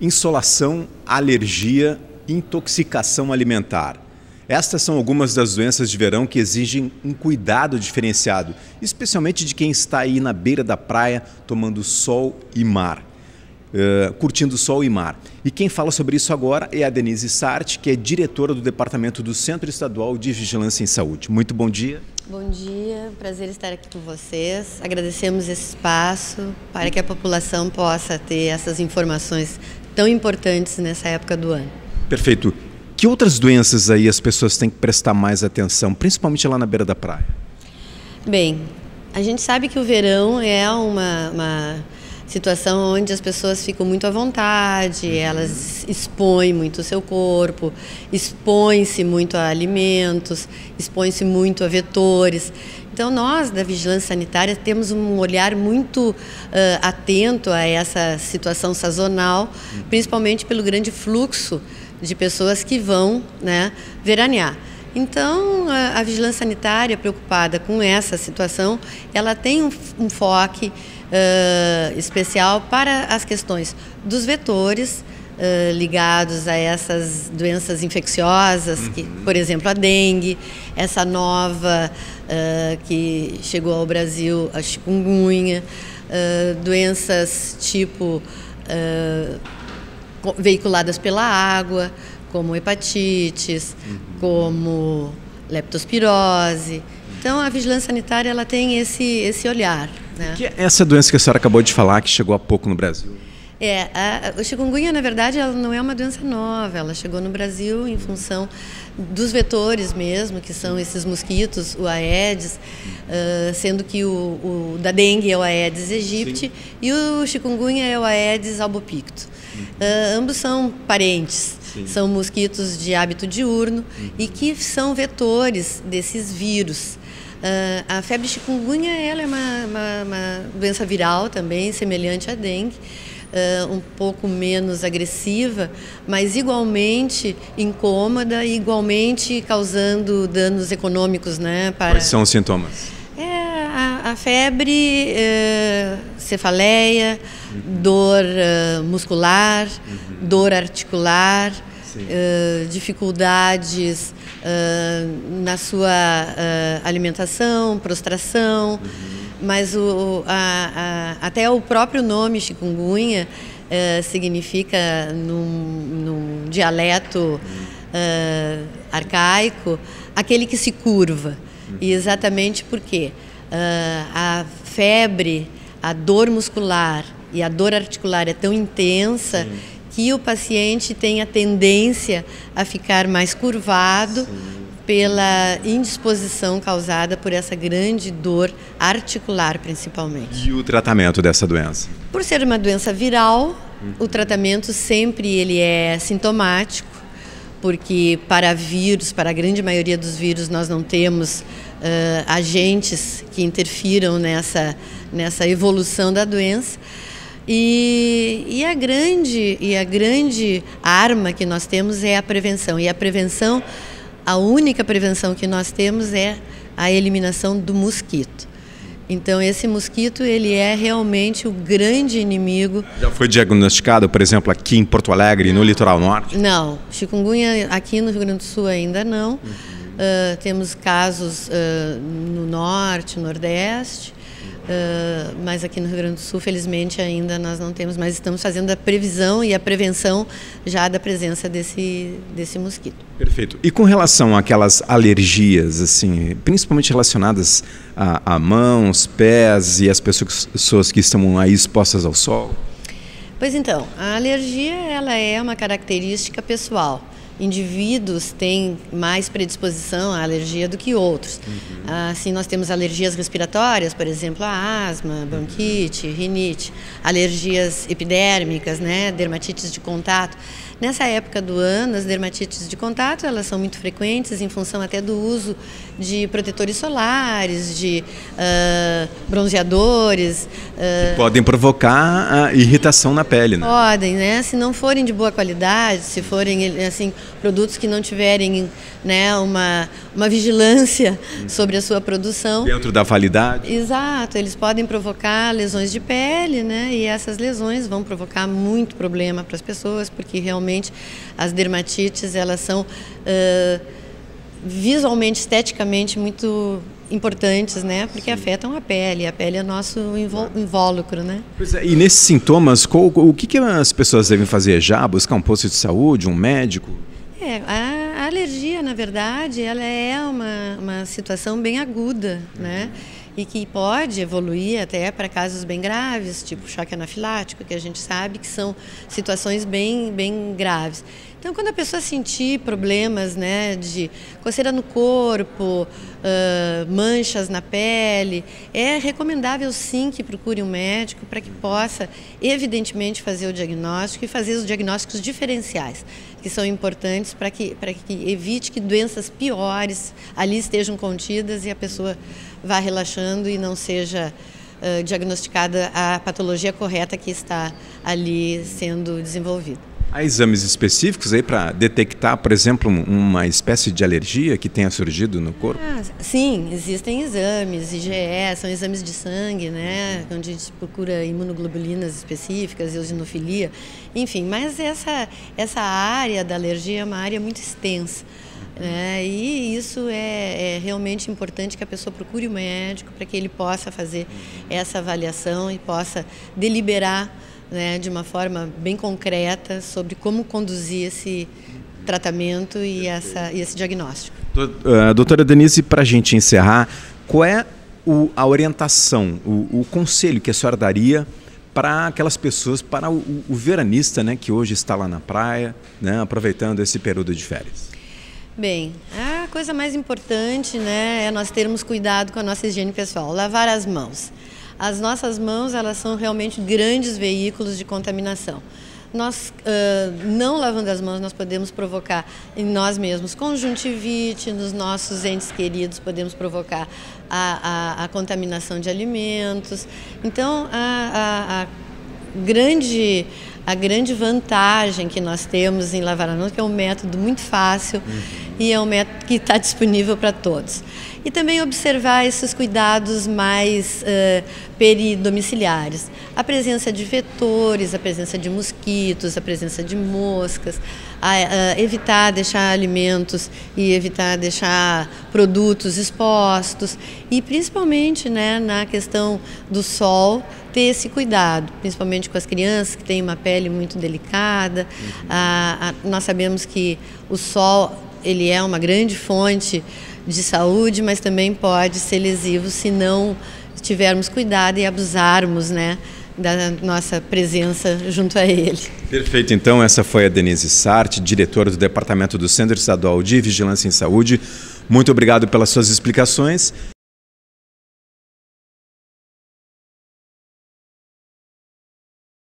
insolação, alergia, intoxicação alimentar. Estas são algumas das doenças de verão que exigem um cuidado diferenciado, especialmente de quem está aí na beira da praia tomando sol e mar. Uh, curtindo sol e mar. E quem fala sobre isso agora é a Denise Sarte, que é diretora do Departamento do Centro Estadual de Vigilância em Saúde. Muito bom dia. Bom dia, prazer estar aqui com vocês. Agradecemos esse espaço para que a população possa ter essas informações tão importantes nessa época do ano. Perfeito. Que outras doenças aí as pessoas têm que prestar mais atenção, principalmente lá na beira da praia? Bem, a gente sabe que o verão é uma, uma situação onde as pessoas ficam muito à vontade, uhum. elas expõem muito o seu corpo, expõem-se muito a alimentos, expõem-se muito a vetores. Então, nós da vigilância sanitária temos um olhar muito uh, atento a essa situação sazonal, uhum. principalmente pelo grande fluxo de pessoas que vão né, veranear. Então, a, a vigilância sanitária, preocupada com essa situação, ela tem um, um foco uh, especial para as questões dos vetores uh, ligados a essas doenças infecciosas, uhum. que, por exemplo, a dengue, essa nova uh, que chegou ao Brasil, a chikungunya, doenças tipo veiculadas pela água, como hepatites, uhum. como leptospirose. Então, a vigilância sanitária ela tem esse, esse olhar. Né? Que é essa doença que a senhora acabou de falar, que chegou há pouco no Brasil? É, a, o chikungunya, na verdade, ela não é uma doença nova. Ela chegou no Brasil em função dos vetores mesmo, que são esses mosquitos, o Aedes, uh, sendo que o, o, da dengue é o Aedes aegypti Sim. e o chikungunya é o Aedes albopicto. Uh, ambos são parentes, Sim. são mosquitos de hábito diurno uhum. e que são vetores desses vírus. Uh, a febre chikungunya ela é uma, uma, uma, doença viral também, semelhante à dengue, uh, um pouco menos agressiva, mas igualmente incômoda igualmente causando danos econômicos. Né, para... Quais são os sintomas? É, a, febre, uh, cefaleia, uhum. dor muscular, uhum. dor articular, dificuldades na sua alimentação, prostração, uhum. Mas o, a, a, até o próprio nome chikungunya uh, significa, num, num dialeto uhum. arcaico, aquele que se curva. Uhum. E exatamente porque a febre, a dor muscular e a dor articular é tão intensa Sim que o paciente tem a tendência a ficar mais curvado Sim. Pela indisposição causada por essa grande dor articular, principalmente. E o tratamento dessa doença? Por ser uma doença viral, uhum. o tratamento sempre ele é sintomático, porque para vírus, para a grande maioria dos vírus, nós não temos uh, agentes que interfiram nessa, nessa evolução da doença. E, e, a grande e a grande arma que nós temos é a prevenção. E a prevenção, a única prevenção que nós temos é a eliminação do mosquito. Então esse mosquito ele é realmente o grande inimigo. Já foi diagnosticado, por exemplo, aqui em Porto Alegre, no litoral norte? Não, chikungunya aqui no Rio Grande do Sul ainda não. Uhum. Uh, temos casos uh, no norte, nordeste. Uh, mas aqui no Rio Grande do Sul, felizmente, ainda nós não temos, mas estamos fazendo a previsão e a prevenção já da presença desse, desse mosquito. Perfeito. E com relação àquelas alergias, assim, principalmente relacionadas a, a mãos, pés e as pessoas, pessoas que estão aí expostas ao sol? Pois então, a alergia ela é uma característica pessoal indivíduos têm mais predisposição à alergia do que outros. Uhum. Assim, nós temos alergias respiratórias, por exemplo, a asma, bronquite, rinite, alergias epidérmicas, né, dermatites de contato. Nessa época do ano, as dermatites de contato elas são muito frequentes em função até do uso de protetores solares, de uh, bronzeadores. Uh, podem provocar irritação na pele, né? Podem, né? Se não forem de boa qualidade, se forem assim produtos que não tiverem né, uma, uma vigilância sobre a sua produção. Dentro da validade. Exato, eles podem provocar lesões de pele, né? E essas lesões vão provocar muito problema para as pessoas, porque realmente as dermatites elas são uh, visualmente, esteticamente muito importantes, né? Porque Sim. afetam a pele. A pele é nosso invólucro, né? É, e nesses sintomas, qual, o que, que as pessoas devem fazer já? Buscar um posto de saúde, um médico? É, a, na verdade, ela é uma, uma situação bem aguda, né? e que pode evoluir até para casos bem graves, tipo choque anafilático, que a gente sabe que são situações bem, bem graves. Então, quando a pessoa sentir problemas né, de coceira no corpo, uh, manchas na pele, é recomendável sim que procure um médico para que possa, evidentemente, fazer o diagnóstico e fazer os diagnósticos diferenciais, que são importantes para que, que evite que doenças piores ali estejam contidas e a pessoa vá relaxando e não seja diagnosticada a patologia correta que está ali sendo desenvolvida. Há exames específicos aí para detectar, por exemplo, uma espécie de alergia que tenha surgido no corpo? Ah, sim, existem exames, IgE, são exames de sangue, né, onde a gente procura imunoglobulinas específicas, eosinofilia, enfim, mas essa, essa área da alergia é uma área muito extensa. Né? E isso é, é, realmente importante que a pessoa procure o médico para que ele possa fazer essa avaliação e possa deliberar né, de uma forma bem concreta sobre como conduzir esse tratamento e, essa, e esse diagnóstico. Uh, doutora Denise, para a gente encerrar, qual é o, a orientação, o, o, conselho que a senhora daria para aquelas pessoas, para o, o, veranista né, que hoje está lá na praia, né, aproveitando esse período de férias? Bem, a coisa mais importante né, é nós termos cuidado com a nossa higiene pessoal, lavar as mãos. As nossas mãos, elas são realmente grandes veículos de contaminação. Nós, uh, não lavando as mãos, nós podemos provocar em nós mesmos conjuntivite, nos nossos entes queridos, podemos provocar a, a, a contaminação de alimentos. Então, a, a, grande a grande vantagem que nós temos em lavar a mão, que é um método muito fácil uhum. e é um método que está disponível para todos e também observar esses cuidados mais uh, peridomiciliares. A presença de vetores, a presença de mosquitos, a presença de moscas, a, evitar deixar alimentos e evitar deixar produtos expostos e principalmente né, na questão do sol ter esse cuidado, principalmente com as crianças que têm uma pele muito delicada. Uhum. nós sabemos que o sol ele é uma grande fonte de saúde, mas também pode ser lesivo se não tivermos cuidado e abusarmos, né? da nossa presença junto a ele. Perfeito. Então, essa foi a Denise Sarte, diretora do Departamento do Centro Estadual de Vigilância em Saúde. Muito obrigado pelas suas explicações.